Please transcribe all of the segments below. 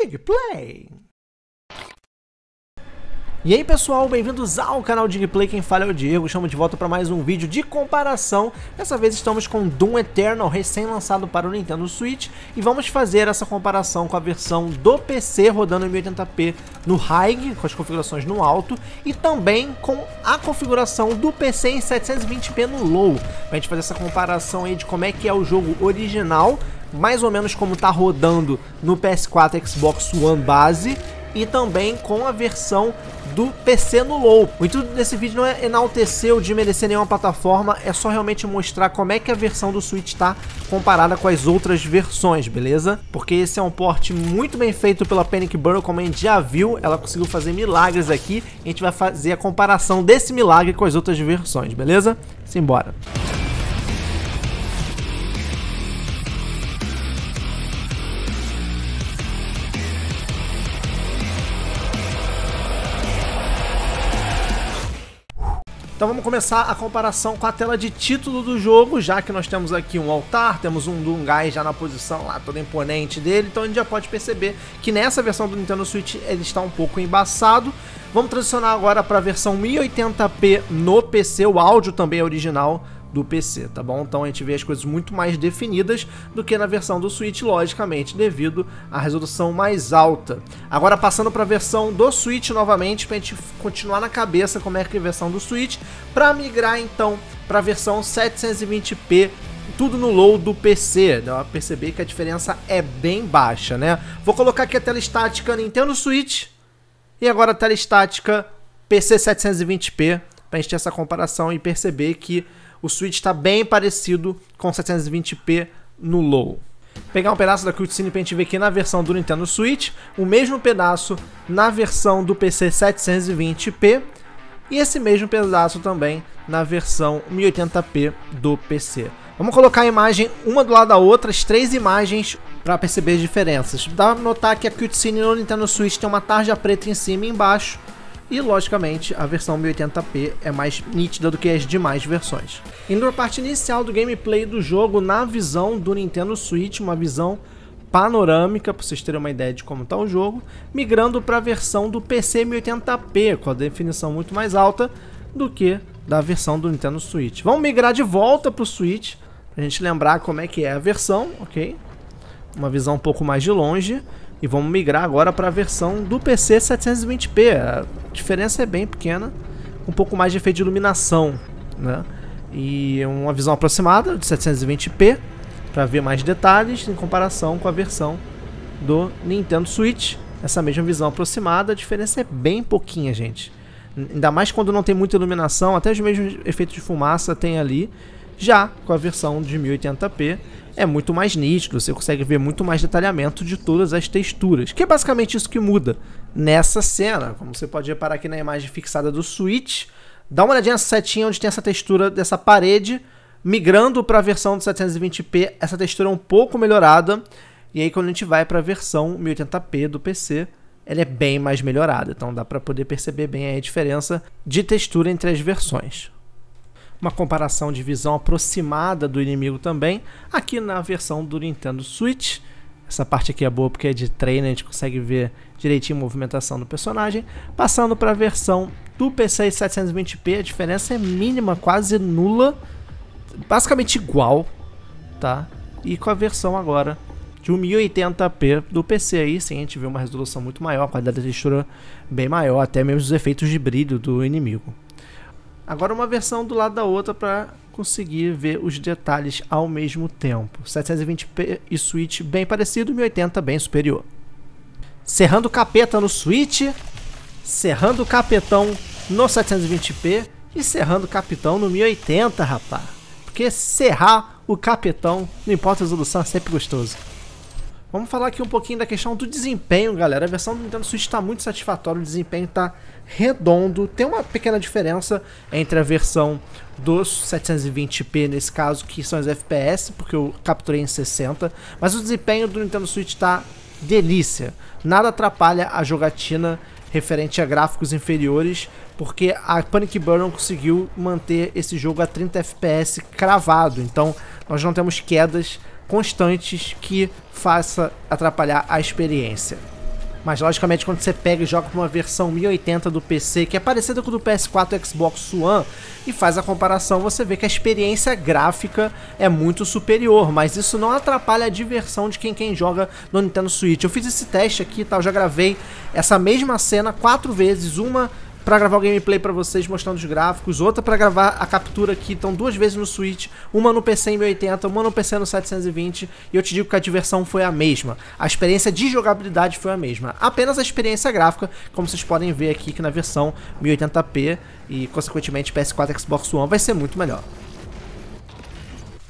Digplay. E aí pessoal, bem-vindos ao canal Digplay, quem fala é o Diego, estamos de volta para mais um vídeo de comparação. Dessa vez estamos com Doom Eternal, recém-lançado para o Nintendo Switch, e vamos fazer essa comparação com a versão do PC rodando em 1080p no High, com as configurações no alto, e também com a configuração do PC em 720p no Low, para a gente fazer essa comparação aí de como é que é o jogo original, mais ou menos como está rodando no PS4 Xbox One base, e também com a versão do PC no low. O intuito desse vídeo não é enaltecer ou desmerecer nenhuma plataforma, é só realmente mostrar como é que a versão do Switch está comparada com as outras versões, beleza? Porque esse é um port muito bem feito pela Panic Burrow, como a gente já viu, ela conseguiu fazer milagres aqui, a gente vai fazer a comparação desse milagre com as outras versões, beleza? Simbora! Então vamos começar a comparação com a tela de título do jogo, já que nós temos aqui um altar, temos um Dungai já na posição lá toda imponente dele, então a gente já pode perceber que nessa versão do Nintendo Switch ele está um pouco embaçado. Vamos transicionar agora para a versão 1080p no PC, o áudio também é original do PC, tá bom? Então a gente vê as coisas muito mais definidas do que na versão do Switch, logicamente, devido à resolução mais alta. Agora passando para a versão do Switch novamente, para a gente continuar na cabeça como é que é a versão do Switch, para migrar então para a versão 720p tudo no low do PC. Dá pra perceber que a diferença é bem baixa, né? Vou colocar aqui a tela estática Nintendo Switch e agora a tela estática PC 720p para a gente ter essa comparação e perceber que o Switch está bem parecido com 720p no low. Pegar um pedaço da cutscene pra gente ver aqui na versão do Nintendo Switch, o mesmo pedaço na versão do PC 720p e esse mesmo pedaço também na versão 1080p do PC. Vamos colocar a imagem uma do lado da outra, as três imagens para perceber as diferenças. Dá pra notar que a cutscene no Nintendo Switch tem uma tarja preta em cima e embaixo, e logicamente a versão 1080p é mais nítida do que as demais versões. Indo para a parte inicial do gameplay do jogo na visão do Nintendo Switch, uma visão panorâmica, para vocês terem uma ideia de como está o jogo, migrando para a versão do PC 1080p, com a definição muito mais alta do que da versão do Nintendo Switch. Vamos migrar de volta para o Switch, para a gente lembrar como é que é a versão, ok? Uma visão um pouco mais de longe. E vamos migrar agora para a versão do PC 720p. A diferença é bem pequena, um pouco mais de efeito de iluminação, né? E uma visão aproximada de 720p para ver mais detalhes em comparação com a versão do Nintendo Switch. Essa mesma visão aproximada, a diferença é bem pouquinha, gente. Ainda mais quando não tem muita iluminação, até os mesmos efeitos de fumaça tem ali. Já com a versão de 1080p, é muito mais nítido, você consegue ver muito mais detalhamento de todas as texturas, que é basicamente isso que muda nessa cena. Como você pode reparar aqui na imagem fixada do Switch, dá uma olhadinha nessa setinha onde tem essa textura dessa parede, migrando para a versão do 720p, essa textura é um pouco melhorada, e aí quando a gente vai para a versão 1080p do PC, ela é bem mais melhorada, então dá para poder perceber bem a diferença de textura entre as versões uma comparação de visão aproximada do inimigo também, aqui na versão do Nintendo Switch. Essa parte aqui é boa porque é de treino, a gente consegue ver direitinho a movimentação do personagem. Passando para a versão do PC 720p, a diferença é mínima, quase nula, basicamente igual, tá? E com a versão agora de 1080p do PC aí, sim, a gente vê uma resolução muito maior, qualidade da textura bem maior, até mesmo os efeitos de brilho do inimigo. Agora uma versão do lado da outra para conseguir ver os detalhes ao mesmo tempo. 720p e Switch bem parecido, 1080 bem superior. Serrando capeta no Switch, serrando capetão no 720p e serrando capitão no 1080, rapaz. Porque serrar o capetão, não importa a resolução, é sempre gostoso. Vamos falar aqui um pouquinho da questão do desempenho, galera. A versão do Nintendo Switch está muito satisfatória, o desempenho está redondo. Tem uma pequena diferença entre a versão dos 720p, nesse caso, que são os FPS, porque eu capturei em 60. Mas o desempenho do Nintendo Switch está delícia. Nada atrapalha a jogatina referente a gráficos inferiores, porque a Panic Burn conseguiu manter esse jogo a 30 FPS cravado. Então, nós não temos quedas constantes que faça atrapalhar a experiência. Mas logicamente quando você pega e joga para uma versão 1080 do PC, que é parecida com o do PS4 e Xbox One, e faz a comparação, você vê que a experiência gráfica é muito superior, mas isso não atrapalha a diversão de quem, quem joga no Nintendo Switch. Eu fiz esse teste aqui, tá? Já gravei essa mesma cena quatro vezes, uma para gravar o gameplay para vocês mostrando os gráficos, outra para gravar a captura aqui, então duas vezes no Switch, uma no PC em 1080, uma no PC no 720, e eu te digo que a diversão foi a mesma. A experiência de jogabilidade foi a mesma. Apenas a experiência gráfica, como vocês podem ver aqui que na versão 1080p e consequentemente PS4 e Xbox One vai ser muito melhor.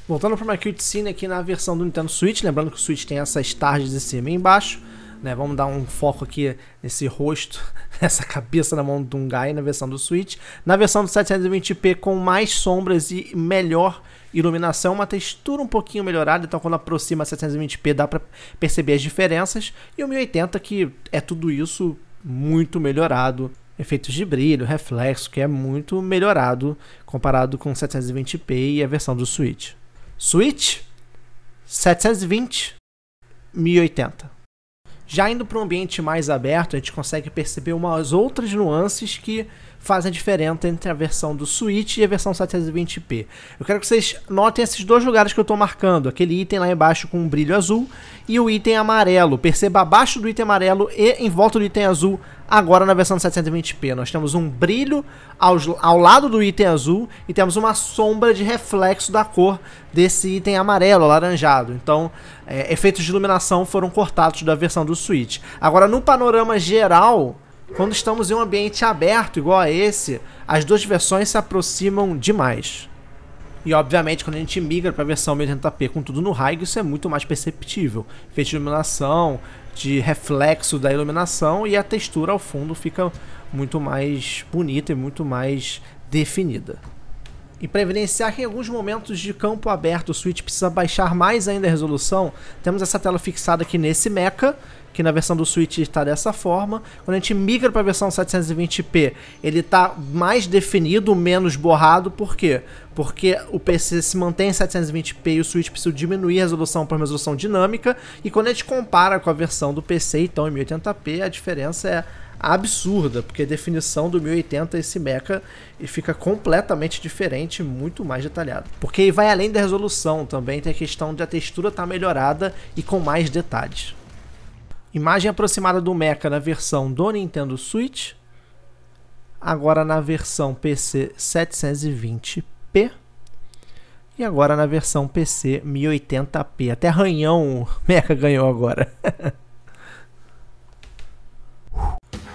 Voltando para uma cutscene aqui na versão do Nintendo Switch, lembrando que o Switch tem essas tardes em cima e embaixo, né? Vamos dar um foco aqui nesse rosto, nessa cabeça na mão um guy na versão do Switch. Na versão do 720p com mais sombras e melhor iluminação, uma textura um pouquinho melhorada, então quando aproxima 720p dá para perceber as diferenças. E o 1080 que é tudo isso muito melhorado, efeitos de brilho, reflexo, que é muito melhorado comparado com 720p e a versão do Switch. Switch 720 1080. Já indo para um ambiente mais aberto, a gente consegue perceber umas outras nuances que fazem a diferença entre a versão do Switch e a versão 720p. Eu quero que vocês notem esses dois lugares que eu estou marcando, aquele item lá embaixo com um brilho azul e o item amarelo. Perceba abaixo do item amarelo e em volta do item azul, agora na versão 720p. Nós temos um brilho ao, ao lado do item azul e temos uma sombra de reflexo da cor desse item amarelo, alaranjado. Então, é, efeitos de iluminação foram cortados da versão do Switch. Agora, no panorama geral, quando estamos em um ambiente aberto igual a esse, as duas versões se aproximam demais. E obviamente quando a gente migra para a versão 1080p com tudo no high, isso é muito mais perceptível. Efeito de iluminação, de reflexo da iluminação e a textura ao fundo fica muito mais bonita e muito mais definida. E para evidenciar que em alguns momentos de campo aberto o Switch precisa baixar mais ainda a resolução, temos essa tela fixada aqui nesse mecha, que na versão do Switch está dessa forma. Quando a gente migra para a versão 720p, ele está mais definido, menos borrado, por quê? Porque o PC se mantém em 720p e o Switch precisa diminuir a resolução para uma resolução dinâmica, e quando a gente compara com a versão do PC, então em 1080p, a diferença é absurda, porque a definição do 1080 esse mecha fica completamente diferente, muito mais detalhado. Porque vai além da resolução também, tem a questão de a textura estar tá melhorada e com mais detalhes. Imagem aproximada do mecha na versão do Nintendo Switch, agora na versão PC 720p e agora na versão PC 1080p. Até ranhão o mecha ganhou agora.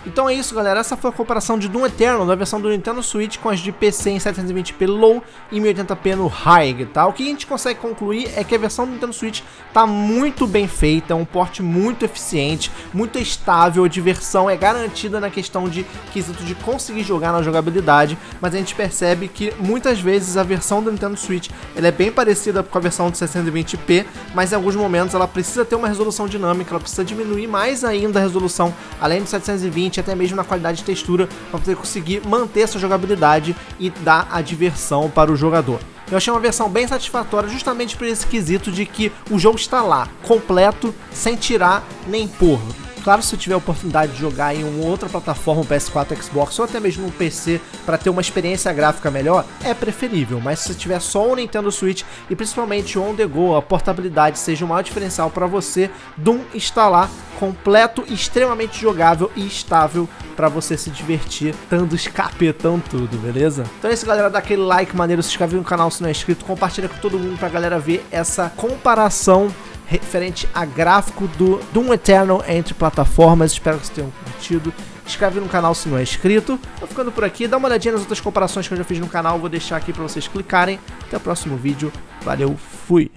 Então é isso, galera. Essa foi a comparação de Doom Eternal da versão do Nintendo Switch com as de PC em 720p low e 1080p no high, tá? O que a gente consegue concluir é que a versão do Nintendo Switch tá muito bem feita, é um porte muito eficiente, muito estável, a diversão é garantida na questão de quesito de conseguir jogar na jogabilidade, mas a gente percebe que muitas vezes a versão do Nintendo Switch ela é bem parecida com a versão de 720p, mas em alguns momentos ela precisa ter uma resolução dinâmica, ela precisa diminuir mais ainda a resolução, além de 720 até mesmo na qualidade de textura, para você conseguir manter essa jogabilidade e dar a diversão para o jogador. Eu achei uma versão bem satisfatória justamente por esse quesito de que o jogo está lá, completo, sem tirar nem pôr. Claro, se eu tiver a oportunidade de jogar em uma outra plataforma, um PS4, Xbox ou até mesmo um PC para ter uma experiência gráfica melhor, é preferível. Mas se tiver só o Nintendo Switch e principalmente o On The Go, a portabilidade seja o maior diferencial para você, Doom lá completo, extremamente jogável e estável para você se divertir, dando escapetão tudo, beleza? Então é isso, galera. Dá aquele like maneiro, se inscreve no canal se não é inscrito, compartilha com todo mundo pra galera ver essa comparação referente a gráfico do Doom Eternal entre plataformas. Espero que vocês tenham curtido. Inscreve no canal se não é inscrito. Tô ficando por aqui. Dá uma olhadinha nas outras comparações que eu já fiz no canal. Vou deixar aqui para vocês clicarem. Até o próximo vídeo. Valeu, fui!